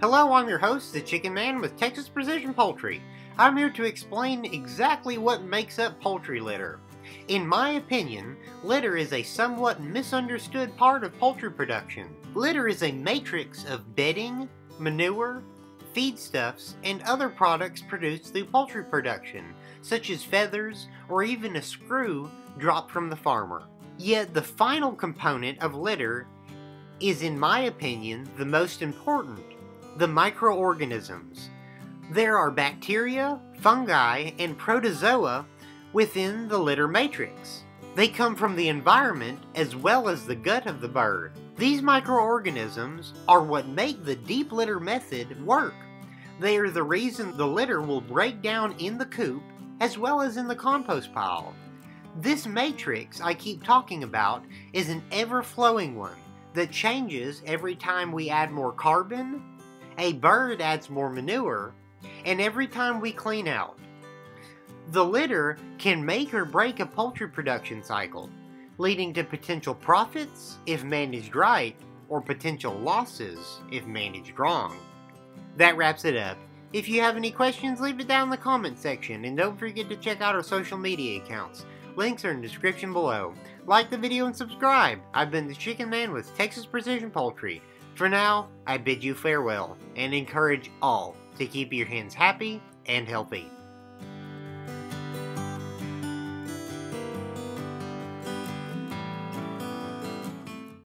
Hello, I'm your host, the Chicken Man with Texas Precision Poultry. I'm here to explain exactly what makes up poultry litter. In my opinion, litter is a somewhat misunderstood part of poultry production. Litter is a matrix of bedding, manure, feedstuffs, and other products produced through poultry production, such as feathers or even a screw dropped from the farmer. Yet the final component of litter is, in my opinion, the most important the microorganisms. There are bacteria, fungi, and protozoa within the litter matrix. They come from the environment as well as the gut of the bird. These microorganisms are what make the deep litter method work. They are the reason the litter will break down in the coop as well as in the compost pile. This matrix I keep talking about is an ever flowing one that changes every time we add more carbon, a bird adds more manure, and every time we clean out. The litter can make or break a poultry production cycle, leading to potential profits if managed right, or potential losses if managed wrong. That wraps it up. If you have any questions, leave it down in the comment section, and don't forget to check out our social media accounts. Links are in the description below. Like the video and subscribe. I've been the Chicken Man with Texas Precision Poultry. For now, I bid you farewell and encourage all to keep your hens happy and healthy.